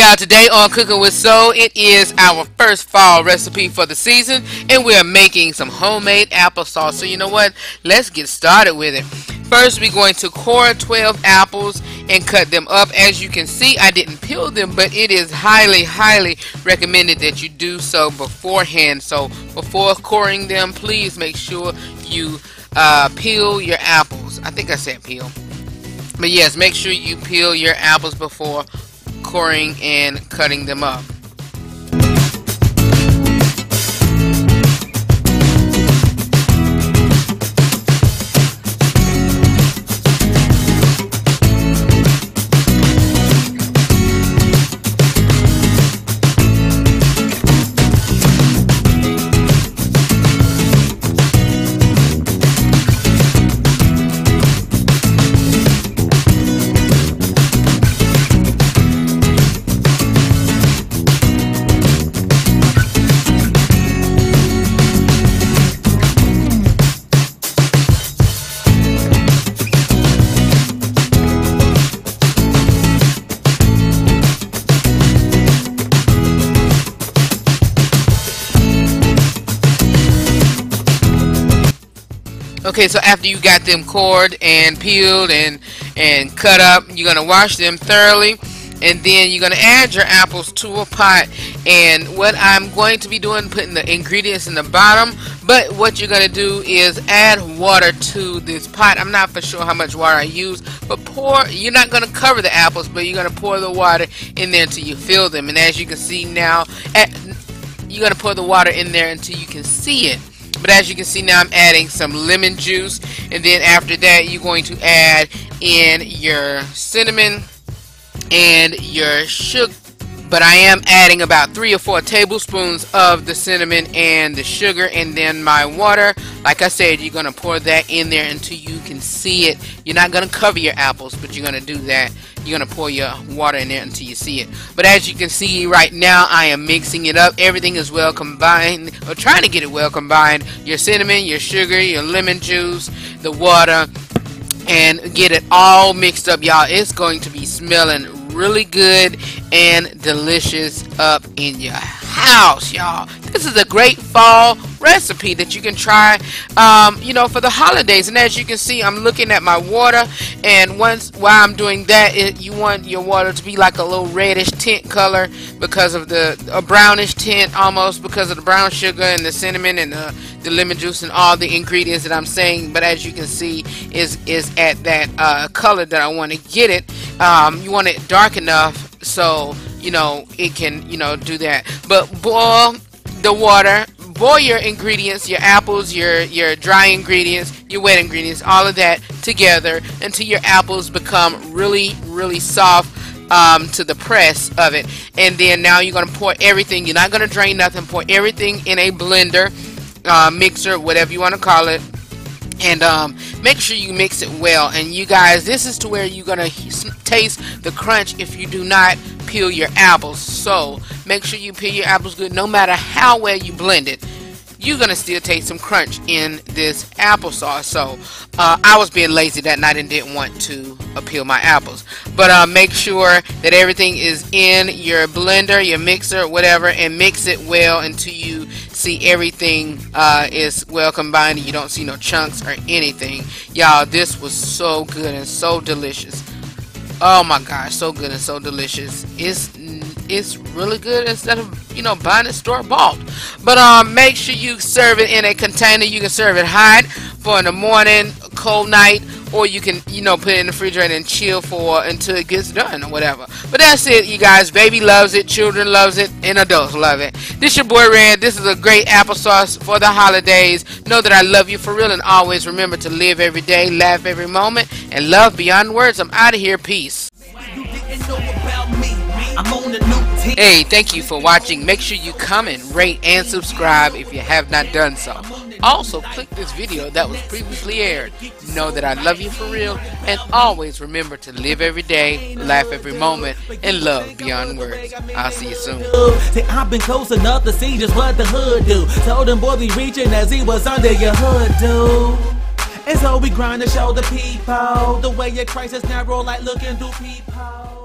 y'all, today on Cooking with Soul, it is our first fall recipe for the season, and we're making some homemade applesauce. So you know what? Let's get started with it. First, we're going to core 12 apples and cut them up. As you can see, I didn't peel them, but it is highly, highly recommended that you do so beforehand. So before coring them, please make sure you uh, peel your apples. I think I said peel. But yes, make sure you peel your apples before coring and cutting them up. Okay, so after you got them cored and peeled and and cut up, you're gonna wash them thoroughly, and then you're gonna add your apples to a pot. And what I'm going to be doing, putting the ingredients in the bottom, but what you're gonna do is add water to this pot. I'm not for sure how much water I use, but pour. You're not gonna cover the apples, but you're gonna pour the water in there until you fill them. And as you can see now, at, you're gonna pour the water in there until you can see it. But as you can see now I'm adding some lemon juice. And then after that you're going to add in your cinnamon and your sugar but I am adding about three or four tablespoons of the cinnamon and the sugar and then my water. Like I said you're gonna pour that in there until you can see it. You're not gonna cover your apples but you're gonna do that. You're gonna pour your water in there until you see it. But as you can see right now I am mixing it up. Everything is well combined or trying to get it well combined. Your cinnamon your sugar your lemon juice the water and get it all mixed up y'all it's going to be smelling really good and delicious up in your house, y'all. This is a great fall recipe that you can try, um, you know, for the holidays. And as you can see, I'm looking at my water, and once while I'm doing that, it, you want your water to be like a little reddish tint color because of the a brownish tint almost because of the brown sugar and the cinnamon and the, the lemon juice and all the ingredients that I'm saying. But as you can see, is is at that uh, color that I want to get it. Um, you want it dark enough so you know it can you know do that but boil the water boil your ingredients your apples your your dry ingredients your wet ingredients all of that together until your apples become really really soft um, to the press of it and then now you're going to pour everything you're not going to drain nothing pour everything in a blender uh, mixer whatever you want to call it and um, make sure you mix it well and you guys this is to where you're gonna taste the crunch if you do not peel your apples so make sure you peel your apples good no matter how well you blend it you're gonna still taste some crunch in this applesauce. So uh, I was being lazy that night and didn't want to peel my apples. But uh, make sure that everything is in your blender, your mixer, whatever, and mix it well until you see everything uh, is well combined you don't see no chunks or anything. Y'all, this was so good and so delicious. Oh my gosh, so good and so delicious. It's it's really good instead of you know buying it store bought. But um, make sure you serve it in a container. You can serve it hot for in the morning, cold night, or you can you know put it in the refrigerator and chill for until it gets done or whatever. But that's it, you guys. Baby loves it, children loves it, and adults love it. This your boy Redd. This is a great applesauce for the holidays. Know that I love you for real, and always remember to live every day, laugh every moment, and love beyond words. I'm out of here. Peace. Hey, thank you for watching. Make sure you comment, rate, and subscribe if you have not done so. Also, click this video that was previously aired. Know that I love you for real, and always remember to live every day, laugh every moment, and love beyond words. I'll see you soon. I've been close enough to see just what the hood do. Told him boy be reaching as he was under your hood, dude. And so we grind to show the people the way your crisis narrow like looking through people.